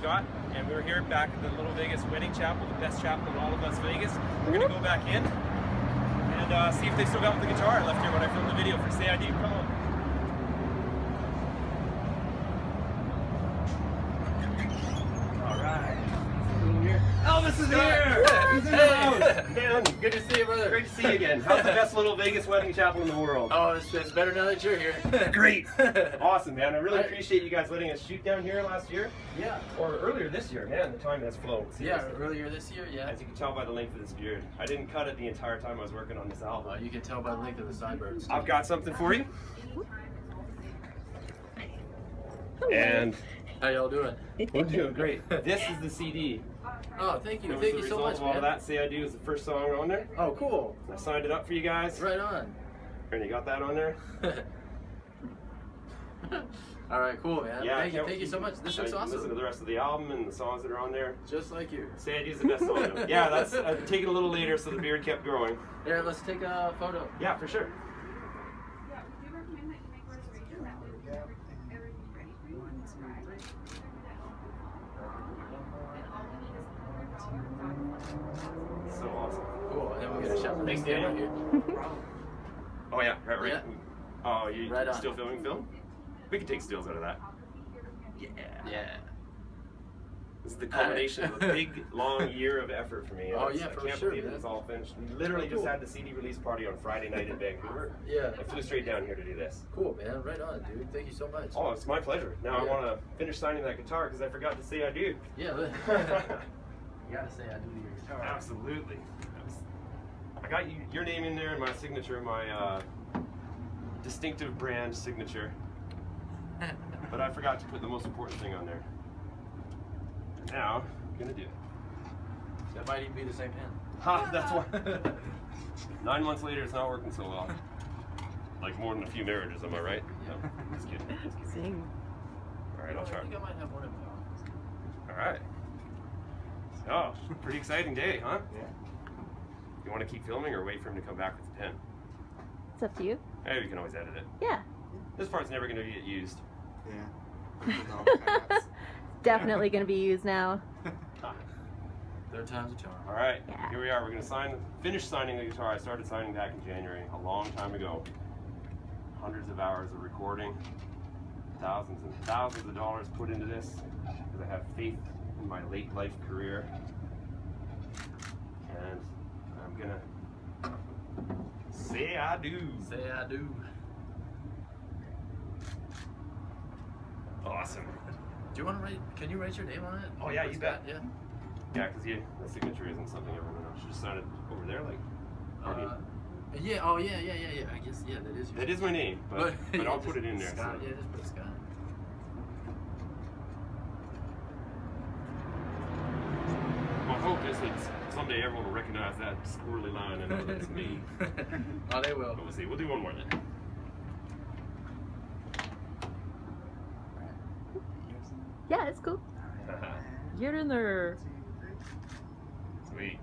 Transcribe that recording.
Scott, and we're here back at the Little Vegas Wedding Chapel, the best chapel in all of Las Vegas. We're gonna go back in and uh, see if they still got the guitar I left here when I filmed the video for Say I Do. Come on. All right. Elvis is here! He's in the house! Man, Good to see you, brother. great to see you again. How's the best little Vegas wedding chapel in the world? Oh, it's, it's better now that you're here. Great! Awesome, man. I really Right. appreciate you guys letting us shoot down here last year, yeah. or earlier this year. Man, the time has flown. Yeah, earlier this year, yeah. As you can tell by the length of this beard, I didn't cut it the entire time I was working on this Uh, album. you can tell by the length of the sideburns. I've got something for you. And How y'all doing? we're doing great. This is the CD. Oh, thank you. It Thank the you so result much, of all man. that. Say I Do is the first song on there. Oh, cool. I signed it up for you guys. Right on. And you got that on there? All right, cool, man. Yeah. thank you, thank you so much. This I looks Listen to awesome. the rest of the album and the songs that are on there. Just like you. Say I Do is the best song. though. yeah, that's uh, it a little later, so the beard kept growing. Here, let's take a photo. Yeah, for sure. Yeah, we do recommend that you make a that way we can have everything ready for you and describe it. And all we need is a hundred dollars. So awesome. Cool. And then we'll get a shot from Thanks, this camera Daniel. here. Oh yeah, right, right. Yeah. Oh, you Right still filming film? We can take stills out of that. Yeah. Yeah. This is the culmination of a big, long year of effort for me. Oh, It's- yeah, I for can't sure, believe man. it's all finished. We literally just had the CD release party on Friday night in Vancouver. Yeah. I flew straight down here to do this. Cool, man. Right on, dude. Thank you so much. Oh, it's my pleasure. Now I want to finish signing that guitar because I forgot to say I do. Yeah. Let- gotta say I do to your guitar. Absolutely. I got you, your name in there and my signature, my uh, distinctive brand signature. But I forgot to put the most important thing on there. Now, I'm gonna do it. That might even be the same hand. Ha, that's why. Nine months later, it's not working so well. Like more than a few marriages, am I right? Yeah. No, just kidding. Just kidding. Sing. All right, I'll try. I think I might have one in my office. All right. Oh, pretty exciting day, huh? Yeah. You want to keep filming or wait for him to come back with the pen? It's up to you. Hey, we can always edit it. Yeah. This part's never going to get used. Yeah. Definitely going to be used now. Ah. Third time's a charm. All right, Yeah. here we are. We're going to sign, finish signing the guitar. I started signing back in January, a long time ago. Hundreds of hours of recording, thousands and thousands of dollars put into this because I have faith in my late life career. And I'm going to say I do. Say I do. Awesome. Do you want to write? Can you write your name on it? Oh, yeah, you bet. Yeah. Yeah, because the signature isn't something everyone else. Should just sign it over there, like. Uh, yeah. Oh, yeah, yeah, yeah, yeah. I guess yeah, that is. Your that is my name, but, but, yeah, I'll just put it in there. Scott, so- Yeah, just put Scott. My hope is that someday everyone will recognize that squirrely line and know that it's me. oh, they will. But we'll see. We'll do one more then. Yeah, it's cool. Get in there. Sweet.